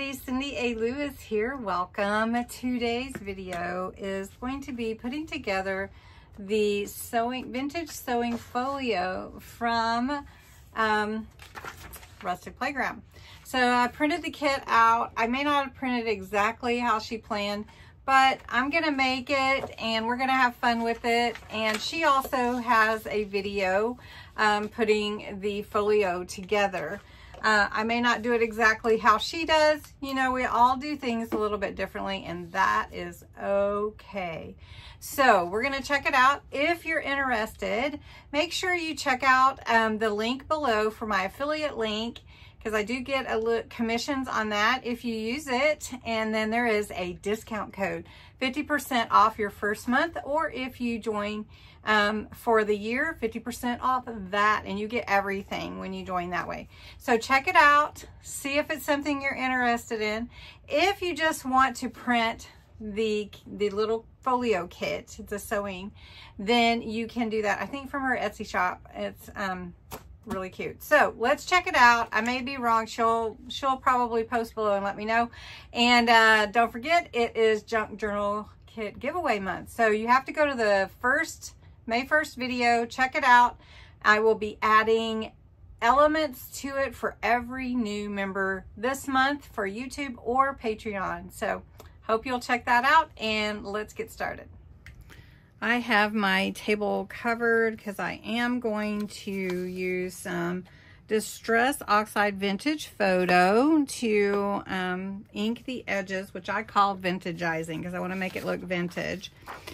everybody, Cindy A. Lewis here. Welcome. Today's video is going to be putting together the sewing vintage sewing folio from um, Rustic Playground. So I printed the kit out. I may not have printed exactly how she planned, but I'm going to make it and we're going to have fun with it. And she also has a video um, putting the folio together. Uh, I may not do it exactly how she does. You know, we all do things a little bit differently and that is okay. So we're going to check it out. If you're interested, make sure you check out um, the link below for my affiliate link because I do get a look commissions on that if you use it. And then there is a discount code, 50% off your first month, or if you join um, for the year, 50% off of that, and you get everything when you join that way. So check it out, see if it's something you're interested in. If you just want to print the, the little folio kit, the sewing, then you can do that. I think from her Etsy shop, it's um, really cute. So let's check it out. I may be wrong. She'll she'll probably post below and let me know. And uh, don't forget, it is Junk Journal Kit giveaway month. So you have to go to the first May 1st video, check it out. I will be adding elements to it for every new member this month for YouTube or Patreon. So hope you'll check that out and let's get started. I have my table covered because I am going to use some Distress Oxide Vintage Photo to um, ink the edges, which I call vintagizing because I want to make it look vintage.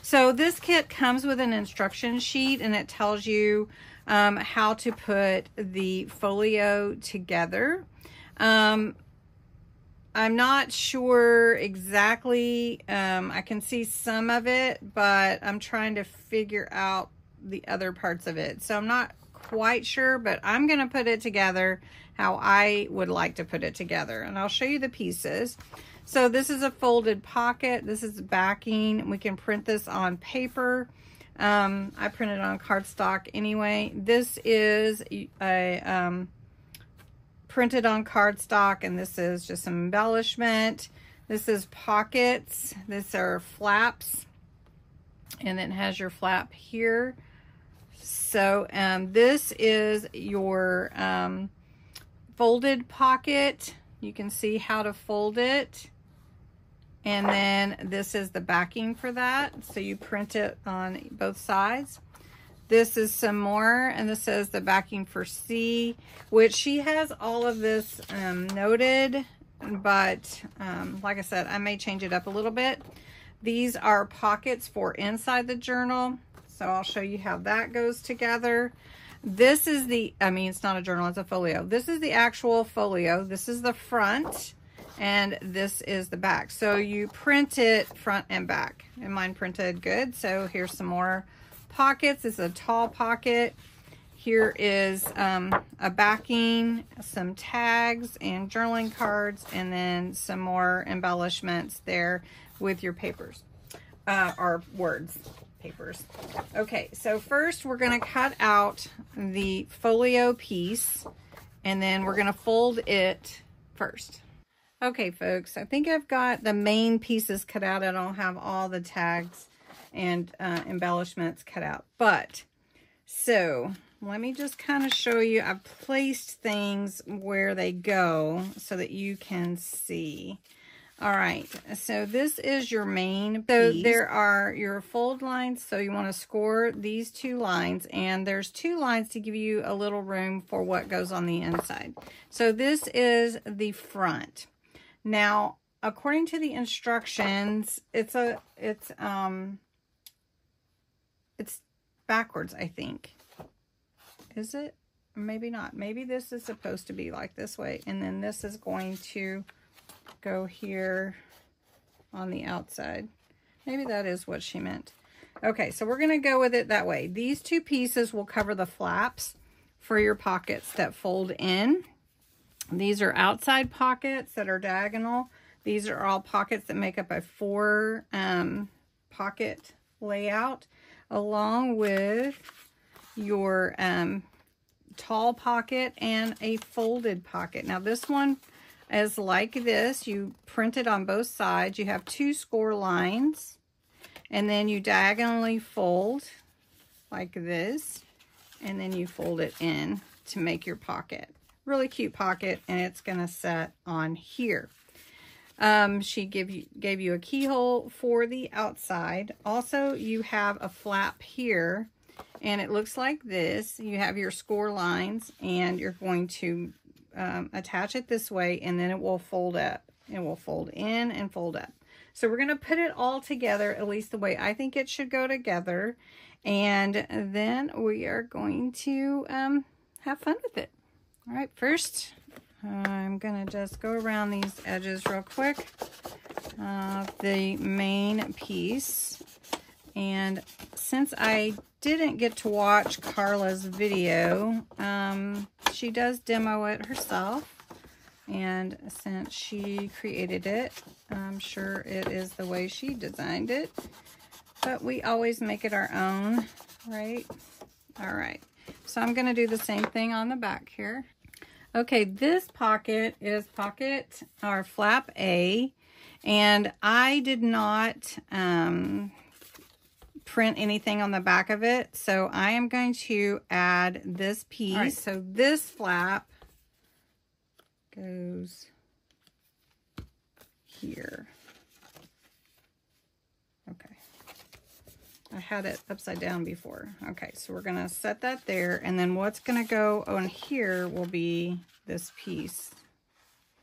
So this kit comes with an instruction sheet and it tells you um, how to put the folio together. Um, I'm not sure exactly. Um, I can see some of it, but I'm trying to figure out the other parts of it. So I'm not quite sure, but I'm going to put it together how I would like to put it together. And I'll show you the pieces. So this is a folded pocket. This is backing. We can print this on paper. Um, I printed on cardstock anyway. This is a um, printed on cardstock, and this is just some embellishment. This is pockets. These are flaps, and it has your flap here. So um, this is your um, folded pocket. You can see how to fold it. And then this is the backing for that. So you print it on both sides. This is some more, and this says the backing for C, which she has all of this um, noted, but um, like I said, I may change it up a little bit. These are pockets for inside the journal. So I'll show you how that goes together. This is the, I mean, it's not a journal, it's a folio. This is the actual folio. This is the front and this is the back. So you print it front and back. And mine printed good. So here's some more pockets. This is a tall pocket. Here is um, a backing, some tags and journaling cards, and then some more embellishments there with your papers, uh, or words papers. Okay, so first we're going to cut out the folio piece and then we're going to fold it first. Okay, folks, I think I've got the main pieces cut out. I don't have all the tags and uh, embellishments cut out. But, so, let me just kind of show you. I've placed things where they go so that you can see. All right, so this is your main So piece. there are your fold lines, so you want to score these two lines, and there's two lines to give you a little room for what goes on the inside. So this is the front. Now, according to the instructions, it's a, it's, um, it's backwards, I think. Is it? Maybe not. Maybe this is supposed to be like this way, and then this is going to go here on the outside. Maybe that is what she meant. Okay, so we're going to go with it that way. These two pieces will cover the flaps for your pockets that fold in. These are outside pockets that are diagonal. These are all pockets that make up a four um, pocket layout along with your um, tall pocket and a folded pocket. Now this one is like this. You print it on both sides. You have two score lines. And then you diagonally fold like this. And then you fold it in to make your pocket. Really cute pocket. And it's going to set on here. Um, she give you, gave you a keyhole for the outside. Also, you have a flap here. And it looks like this. You have your score lines. And you're going to um, attach it this way and then it will fold up. It will fold in and fold up. So we're going to put it all together, at least the way I think it should go together. And then we are going to um, have fun with it. All right, first I'm to just go around these edges real quick. Uh, the main piece. And since I didn't get to watch Carla's video, um, she does demo it herself. And since she created it, I'm sure it is the way she designed it. But we always make it our own, right? All right. So I'm going to do the same thing on the back here. Okay, this pocket is pocket or flap A. And I did not um, print anything on the back of it. So I am going to add this piece. Right, so this flap goes here. Okay. I had it upside down before. Okay, so we're to set that there. And then what's to go on here will be this piece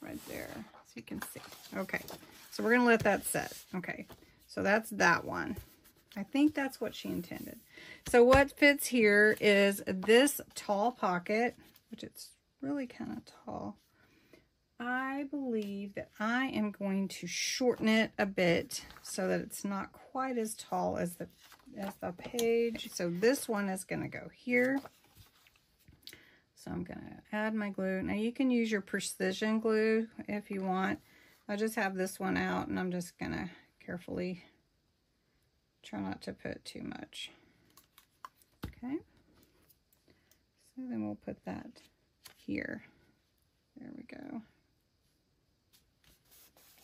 right there. So you can see. Okay, so we're to let that set. Okay, so that's that one. I think that's what she intended. So what fits here is this tall pocket, which it's really kind of tall. I believe that I am going to shorten it a bit so that it's not quite as tall as the as the page. So this one is going to go here. So I'm going to add my glue. Now you can use your precision glue if you want. I just have this one out and I'm just going to carefully Try not to put too much. Okay. So then we'll put that here. There we go.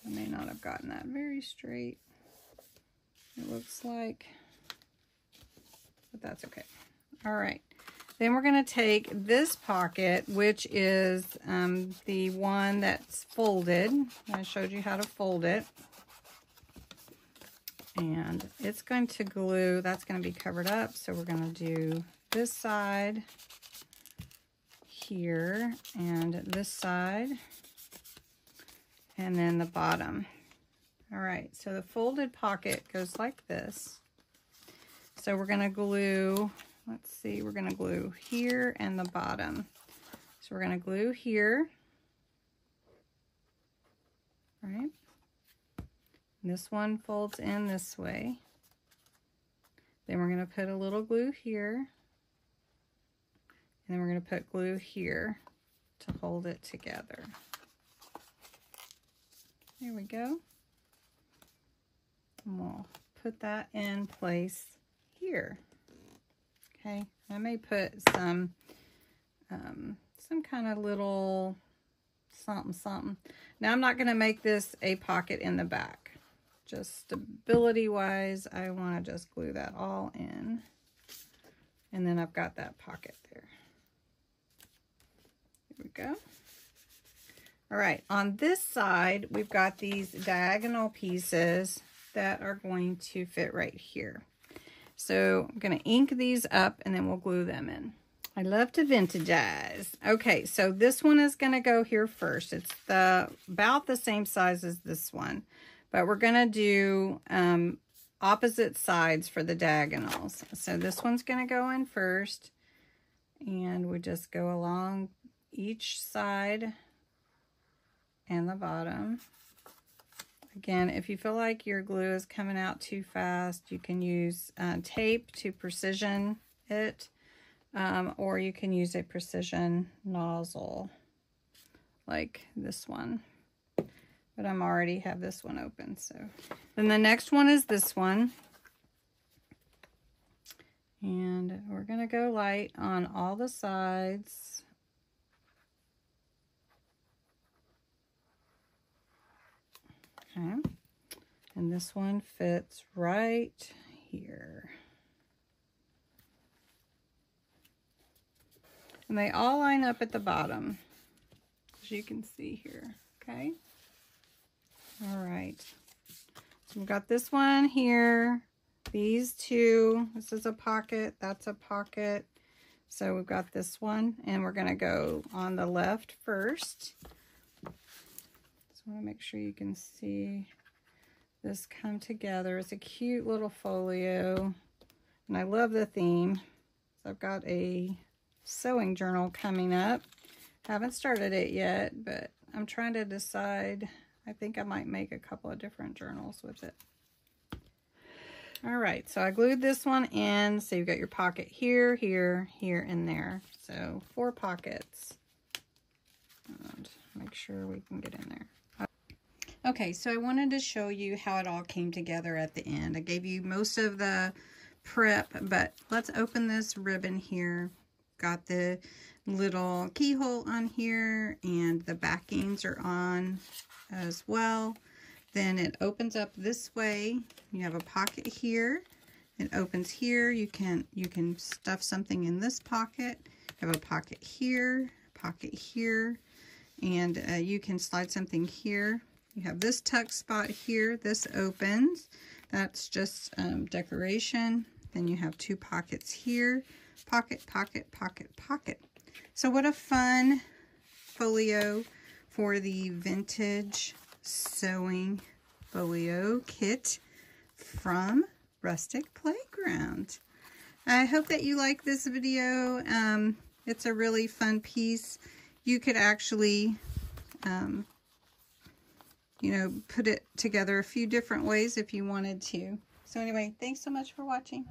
I may not have gotten that very straight. It looks like, but that's okay. All right. Then we're going to take this pocket, which is um, the one that's folded. I showed you how to fold it and it's going to glue, that's going to be covered up, so we're going to do this side here and this side and then the bottom. All right, so the folded pocket goes like this. So we're to glue, let's see, we're to glue here and the bottom. So we're to glue here, all right? This one folds in this way. Then we're to put a little glue here. And then we're to put glue here to hold it together. There we go. And we'll put that in place here. Okay, I may put some um, some kind of little something something. Now I'm not going to make this a pocket in the back just stability wise, I want to just glue that all in. And then I've got that pocket there. Here we go. All right, on this side, we've got these diagonal pieces that are going to fit right here. So I'm going to ink these up and then we'll glue them in. I love to vintagize. Okay, so this one is going to go here first. It's the about the same size as this one. But we're going to do um, opposite sides for the diagonals. So this one's going to go in first. And we just go along each side and the bottom. Again, if you feel like your glue is coming out too fast, you can use uh, tape to precision it, um, or you can use a precision nozzle like this one but I'm already have this one open. So then the next one is this one. And we're to go light on all the sides. Okay. And this one fits right here. And they all line up at the bottom, as you can see here, okay? All right. So we've got this one here, these two. This is a pocket, that's a pocket. So we've got this one, and we're gonna go on the left first. Just wanna make sure you can see this come together. It's a cute little folio, and I love the theme. So I've got a sewing journal coming up. Haven't started it yet, but I'm trying to decide. I think I might make a couple of different journals with it. All right, so I glued this one in. So you've got your pocket here, here, here, and there. So four pockets. And make sure we can get in there. Okay, so I wanted to show you how it all came together at the end. I gave you most of the prep, but let's open this ribbon here got the little keyhole on here and the backings are on as well. Then it opens up this way. You have a pocket here. It opens here. You can you can stuff something in this pocket. You have a pocket here, pocket here, and uh, you can slide something here. You have this tuck spot here. This opens. That's just um, decoration. Then you have two pockets here pocket, pocket, pocket, pocket. So what a fun folio for the vintage sewing folio kit from Rustic Playground. I hope that you like this video. Um, it's a really fun piece. You could actually, um, you know, put it together a few different ways if you wanted to. So anyway, thanks so much for watching.